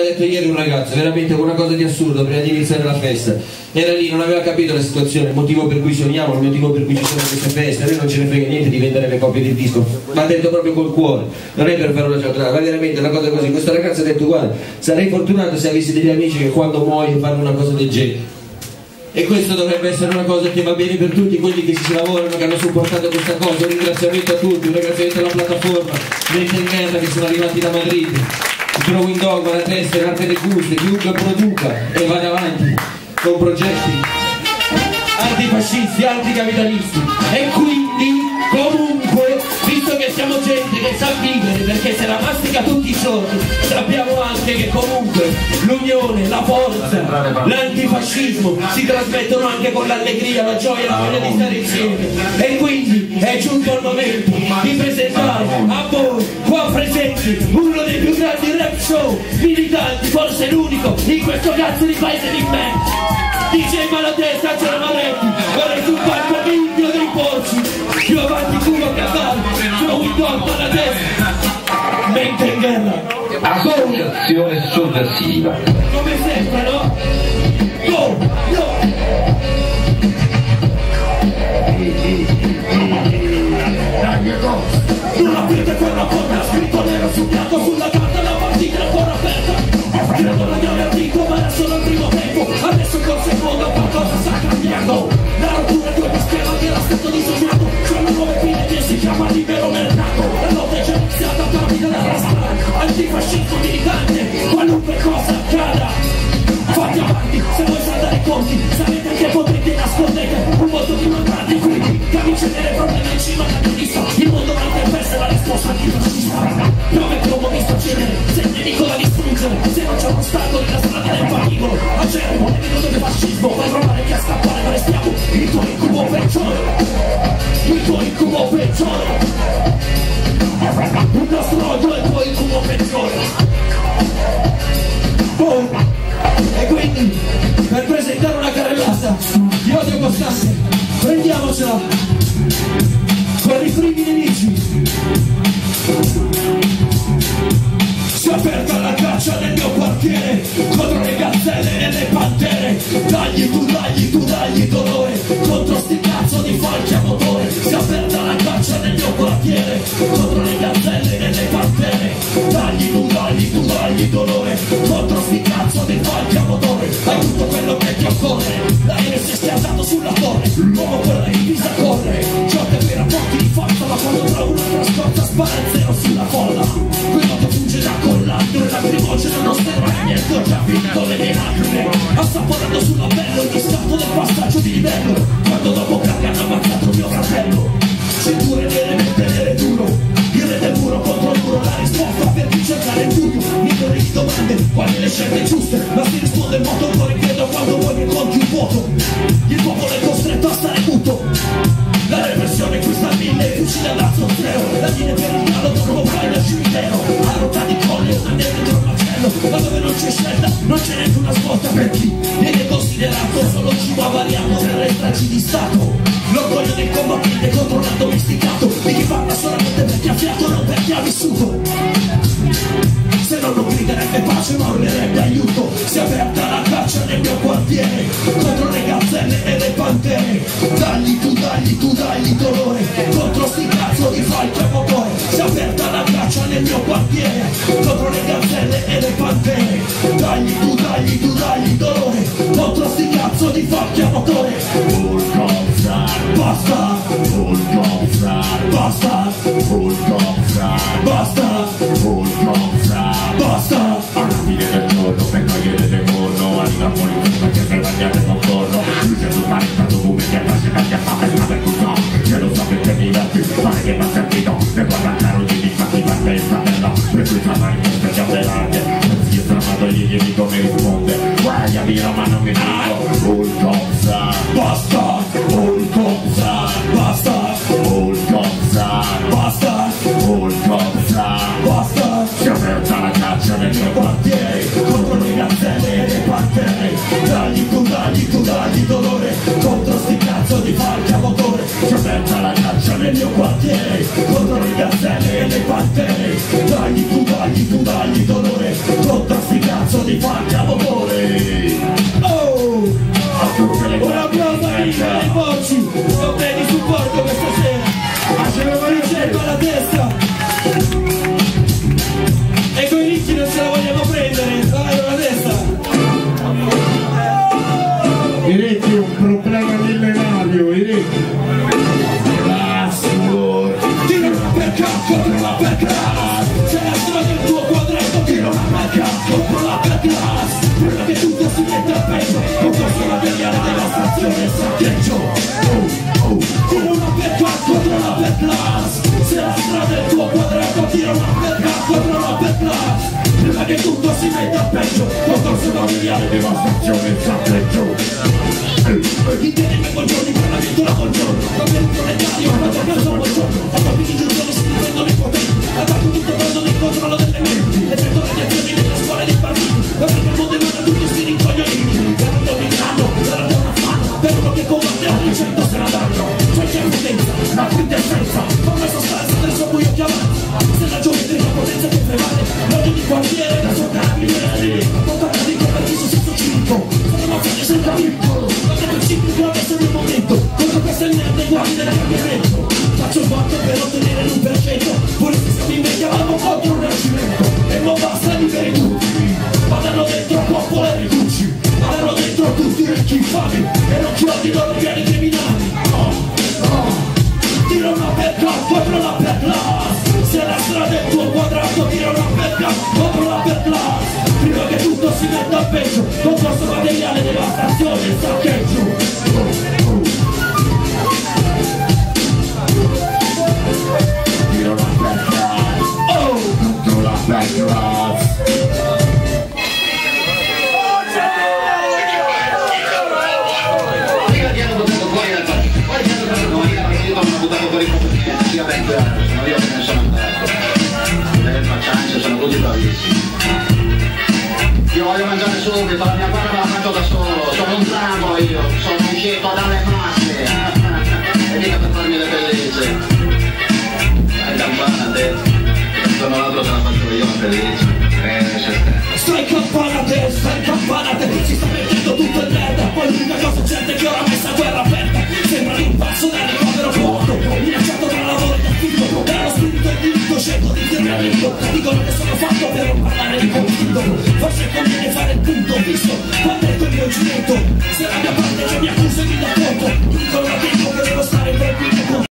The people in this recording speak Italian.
Ha detto ieri un ragazzo, veramente una cosa di assurdo prima di iniziare la festa. Era lì, non aveva capito la situazione, il motivo per cui suoniamo, il motivo per cui ci sono queste feste. A noi non ce ne frega niente di vendere le copie del disco, ma ha detto proprio col cuore, non è per una cialtrata, ma veramente una cosa così. Questo ragazzo ha detto, guarda, sarei fortunato se avessi degli amici che quando muoio fanno una cosa del genere. E questo dovrebbe essere una cosa che va bene per tutti quelli che ci lavorano, che hanno supportato questa cosa. Un ringraziamento a tutti, un ringraziamento alla piattaforma, Mente in Guerra che sono arrivati da Madrid Drawing Dog, la testa, l'arte del gusto, chiunque produca e vada avanti con progetti antifascisti, anticapitalisti. E quindi comunque visto che siamo gente che sa vivere perché se la mastica tutti i giorni sappiamo anche che comunque l'unione, la forza, l'antifascismo si trasmettono anche con l'allegria, la gioia, la voglia di stare insieme. E quindi è giunto il momento di presentare a voi qua presenti uno dei più grandi show militanti, forse l'unico in questo cazzo di paese di me. DJ Malatesta, c'è la Maretti vorrei sul palco miglio dei porci. Più avanti culo che avanti sono un torto alla testa. Mente in guerra. Associazione sovversiva. come sempre no? go, go antifascismo militante qualunque cosa accada. Fatti avanti se vuoi saldare conti sapete che potete nascondete un mondo più lontano quindi camicie nere problemi in cima alla lista il mondo va in festa la risposta antifascista prove come visto prendiamocela con i primi nemici si aperta la caccia nel mio quartiere contro le gazzelle e le pantere. Dagli tu dagli tu dagli dolore contro sti cazzo di falchi a motore. Si aperta la caccia nel mio quartiere contro le gazzelle e le pantere. Dagli tu dagli tu dagli dolore contro sti cazzo di falchi a motore e non sembra niente ho già finito le mie lacrime assaporando sulla pelle macello Ma dove non c'è scelta, non c'è neanche svolta per chi Viene considerato. Solo cibo le stragi di Stato L'orgoglio del combattente contro l'addomesticato Di chi parla solamente perché ha fiato, non perché ha vissuto. Se non non griderebbe pace ma urlerebbe aiuto. Si è aperta la caccia nel mio quartiere Contro le gazzelle e le pantere. Dagli tu, dagli tu, dagli dolore Contro sti cazzo di falchi Basta Basta Alla fine del giorno, per togliere del giorno Arriva fuori una che se mangiate non torno Luce sul mare, stato come che pace cambia fame Fame tutto, io lo so che c'è diversi Pare che mi ha sentito, ne guarda caro di mi fatti parte il fratello Per cui fa male, contro la per class Se la strada del tuo quadretto Tiro una per cacco, contro la per class Prima che tutto si metta a peso Con questo materiale della stazione saccheggio Oh, oh Tiro una per cacco, contro la per class Se la strada del tuo quadretto Tiro una per cacco, contro la per class Prima che tutto si metta a peggio Con questo materiale Devastazione saccheggio. Intende buongiorno, Parlamento la buongiorno Governo proletario, la tua casa buongiorno A bambini giornali la per class. Se la strada è il tuo quadrato tiro una perca contro la per class. Prima che tutto si metta a peggio con questo materiale devastazione sono io che ne sono andato. Le facciance sono tutti bravissimi. Io voglio mangiare subito, la mia barba la mangio da solo, sono un drago io, sono uscito dalle masse. E mica per farmi le bellezze. Dai campana te, il giorno l'altro te la faccio io se te. Stai campana te, stai campana te Ci sta mettendo tutto in merda Poi l'unica cosa è che ora cieco di tirare il mio Dicono che sono fatto per non parlare di conflitto. Forse conviene fare il punto visto Quando è il mio giretto Se la mia parte che mi accusa di da Dicono a tempo che devo stare per il mio